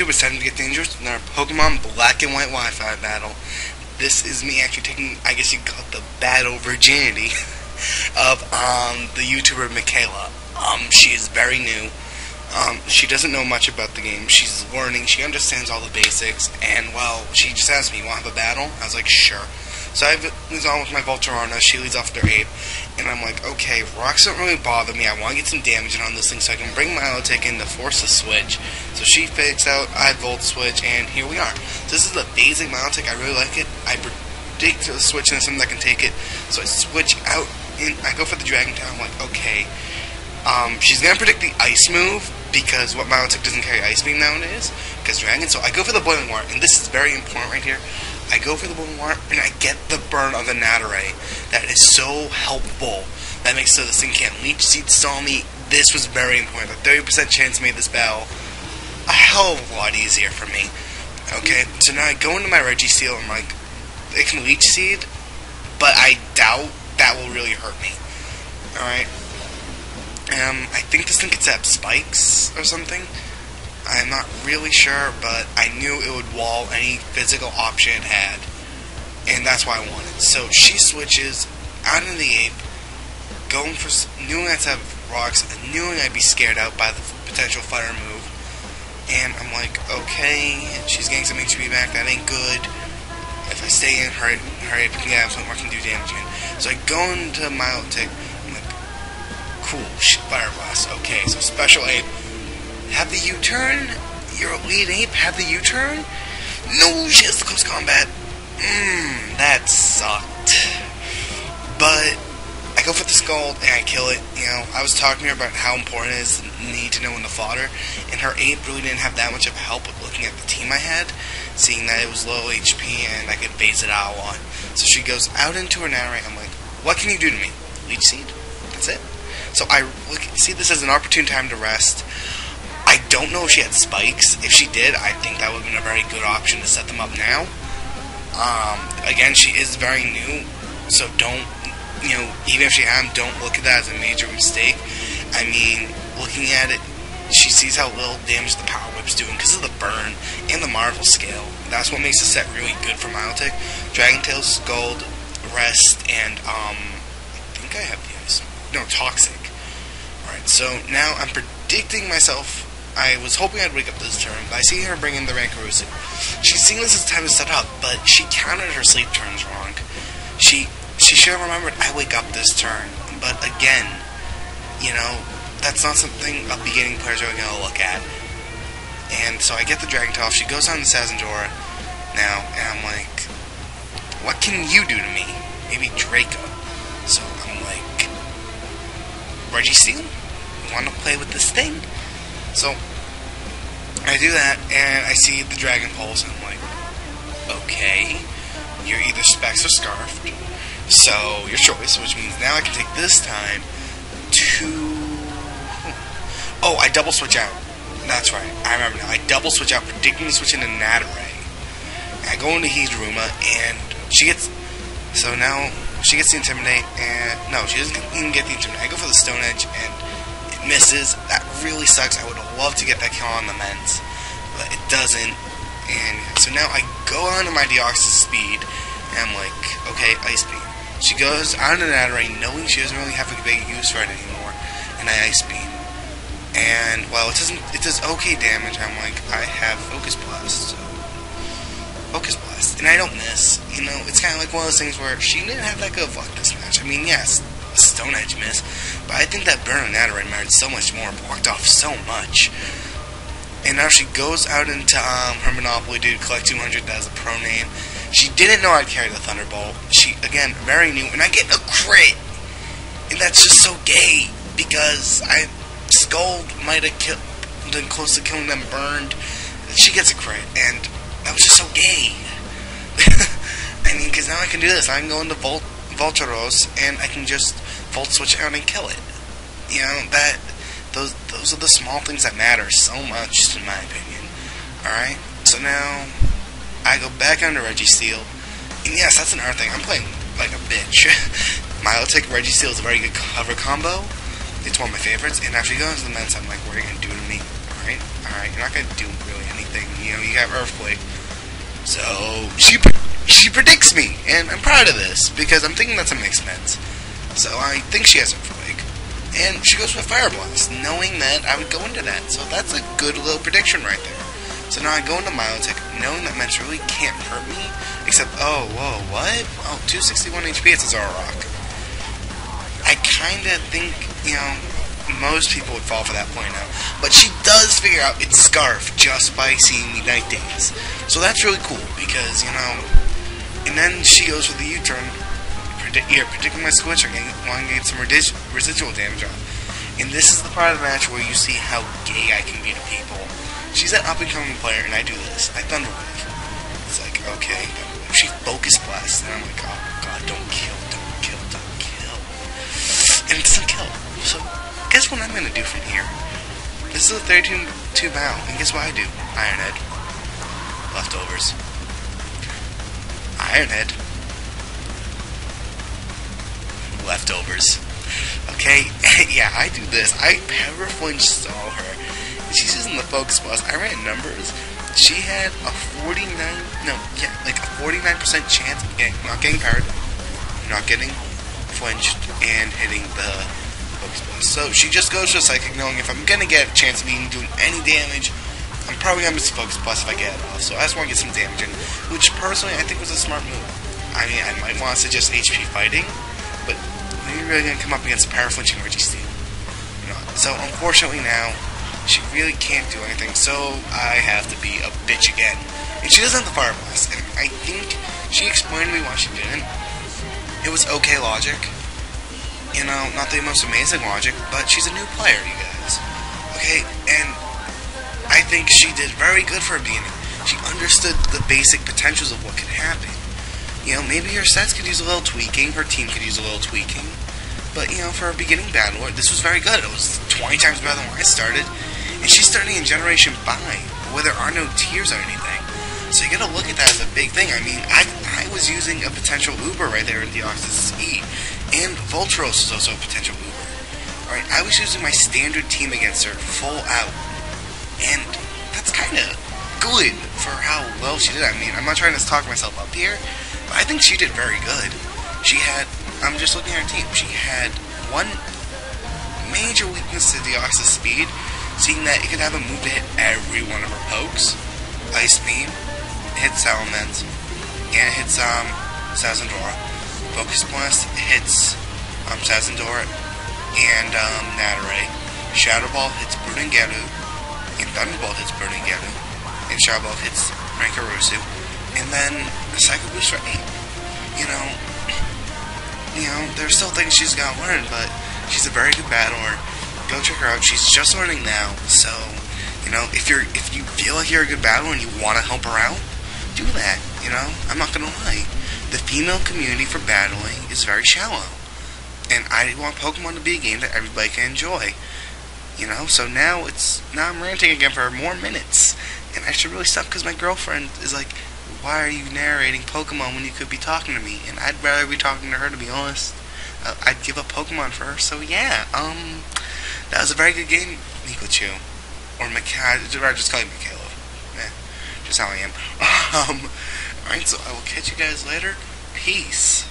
YouTube, it's time to get dangerous in our Pokemon Black and White Wi-Fi battle. This is me actually taking, I guess you call it the battle virginity of um, the YouTuber Michaela. Um, she is very new. Um, she doesn't know much about the game. She's learning. She understands all the basics. And, well, she just asked me, want to have a battle? I was like, sure. So I leads on with my Voltorona. She leads off with her Ape. And I'm like, okay, rocks don't really bother me. I want to get some damage on this thing so I can bring my Milotic in to force a switch. So she fakes out, I Volt Switch, and here we are. So this is the basic Milotic. I really like it. I predict the switch into something that can take it. So I switch out, and I go for the Dragon Tail. I'm like, okay. Um, she's to predict the Ice move because what Milotic doesn't carry Ice Beam nowadays. Because Dragon. So I go for the Boiling Water, and this is very important right here. I go for the Boiling Water, and I get the burn of the Nattare. That is so helpful. That makes so this thing can't Leech Seed stall me. This was very important. The 30% chance made this battle a hell of a lot easier for me. Okay, so now I go into my Registeel, and I'm like, it can Leech Seed, but I doubt that will really hurt me. Alright. Um, I think this thing could have spikes or something. I'm not really sure, but I knew it would wall any physical option it had, and that's why I wanted. So she switches out of the ape, going for knowing I'd have rocks, and knowing I'd be scared out by the potential fire move. And I'm like, okay, she's getting some HP back. That ain't good. If I stay in her, her ape can get more can do damage again. So I go into Milotic. I'm like, cool, fire blast. Okay, so special ape have the U-turn? Your lead ape have the U-turn? No, she has the close combat. Mmm, that sucked. But I go for the skull and I kill it. You know, I was talking to her about how important it is need to know when to fodder, and her ape really didn't have that much of help with looking at the team I had, seeing that it was low HP and I could base it out a lot. So she goes out into her Nattare. I'm like, what can you do to me? Leech Seed. That's it. So I look, see this as an opportune time to rest. I don't know if she had spikes. If she did, I think that would have been a very good option to set them up now. Um, again, she is very new, so don't, you know, even if she had them, don't look at that as a major mistake. I mean, looking at it, she sees how little damage the Power Whip's doing because of the burn and the Marvel scale. That's what makes the set really good for Milotic. Dragon Tail, Scald, Rest, and, um, I think I have the ice. No, Toxic. Alright, so now I'm predicting myself I was hoping I'd wake up this turn, but I see her bring in the Rankarusu. She's seeing this as time to set up, but she counted her sleep turns wrong. She she should have remembered I wake up this turn, but again, you know, that's not something a beginning players are going to look at. And so I get the Dragon Tail. She goes on to Sazendora now, and I'm like, what can you do to me? Maybe Draco. So I'm like, Registeel? You want to play with this thing? So I do that, and I see the Dragon poles, and I'm like, okay, you're either Specs or Scarfed. So your choice, which means now I can take this time to. Oh, I double switch out. That's right. I remember now. I double switch out, predicting switch into Nattare. I go into Hidruma, and she gets. So now she gets the Intimidate, and. No, she doesn't even get the Intimidate. I go for the Stone Edge, and misses. That really sucks. I would love to get that kill on the Mence, but it doesn't. And so now I go onto my Deoxys speed, and I'm like, okay, Ice Beam. She goes on to Nattare knowing she doesn't really have a big use for it anymore, and I Ice Beam. And while it doesn't, it does okay damage. I'm like, I have Focus Blast, so Focus Blast, and I don't miss. You know, it's kind of like one of those things where she didn't have that good of luck this match. I mean, yes, Stone Edge miss, but I think that Burn on Nattare mattered so much more, blocked off so much. And now she goes out into um, her Monopoly Dude, collect 200, that's a pro name. She didn't know I'd carry the Thunderbolt. She, again, very new, and I get a crit! And that's just so gay, because I, Scald might have killed, been close to killing them burned. She gets a crit, and that was just so gay. I mean, because now I can do this. I can go into Volt, Voltaros, and I can just Volt Switch out and kill it. You know, that, those, those are the small things that matter so much, in my opinion. Alright? So now, I go back onto Registeel. And yes, that's another thing. I'm playing like a bitch. Milotic Registeel is a very good cover combo. It's one of my favorites. And after you go into the Mence, I'm like, what are you to do to me? Alright? Alright, you're not gonna do really anything. You know, you got Earthquake. So, she she predicts me, and I'm proud of this, because I'm thinking that's a mixed Mence. So I think she has Earthquake. And she goes with Fire Blast, knowing that I would go into that. So that's a good little prediction right there. So now I go into Milotic, knowing that Mence really can't hurt me, except, oh, whoa, what? Oh, 261 HP, it's a Zoroark. I kinda think, you know, most people would fall for that point now. But she does figure out it's Scarf just by seeing me Night Daze. So that's really cool, because, you know, and then she goes for the U-turn, you're predicting my switch, I'm going to get some residual damage on. And this is the part of the match where you see how gay I can be to people. She's an up-and-coming player, and I do this. I thunderwave. It's like, okay. She Focus Blast, and I'm like, oh, God, don't kill, don't kill, don't kill. And it doesn't kill. So, guess what I'm going to do from here? This is a 32 bow, and guess what I do? Iron Head. Leftovers. Iron leftovers. Okay, yeah, I do this. I power flinch stall her. She's using the focus blast. I ran numbers. She had a 49, no, yeah, like a 49% chance of getting, not getting powered, not getting flinched, and hitting the focus blast. So she just goes to a psychic, knowing if I'm gonna get a chance of even doing any damage, I'm probably gonna miss the focus blast if I get it off. So I just want to get some damage in, which personally I think was a smart move. I mean, I might want to suggest HP fighting, really going to come up against power flinching Registeel. You know, so unfortunately now, she really can't do anything, so I have to be a bitch again. And she doesn't have the Fire Blast, and I think she explained to me why she didn't. It was okay logic. You know, not the most amazing logic, but she's a new player, you guys. Okay, and I think she did very good for a beginning. She understood the basic potentials of what could happen. You know, maybe her sets could use a little tweaking, her team could use a little tweaking. But, you know, for a beginning battle, this was very good. It was 20 times better than when I started. And she's starting in Generation 5, where there are no tiers or anything. So you gotta look at that as a big thing. I mean, I, I was using a potential Uber right there in Deoxys E. And Voltros is also a potential Uber. Alright, I was using my standard team against her, full out. And that's kinda good for how well she did. I mean, I'm not trying to talk myself up here, but I think she did very good. She had, I'm just looking at her team, she had one major weakness to Deoxys speed, seeing that it could have a move to hit every one of her pokes. Ice Beam, hits Salamence, and it hits um, Sazendora. Focus Blast hits um, Sazendora and um, Natare. Shadow Ball hits Bruningelu, and Thunderbolt hits Bruningelu, and Shadow Ball hits Rankarusu and then Psycho Boost for 8. You know, you know, there's still things she's got to learn, but she's a very good battler. Go check her out. She's just learning now, so you know, if you're if you feel like you're a good battler and you want to help her out, do that. You know, I'm not gonna lie. The female community for battling is very shallow, and I want Pokemon to be a game that everybody can enjoy. You know, so now it's now I'm ranting again for more minutes, and I should really stop because my girlfriend is like, why are you narrating Pokemon when you could be talking to me? And I'd rather be talking to her, to be honest. Uh, I'd give up Pokemon for her. So yeah, um, that was a very good game, Pikachu. Or Mikhail, I'd just call you Mikhailov. Eh, just how I am. Um, alright, so I will catch you guys later. Peace.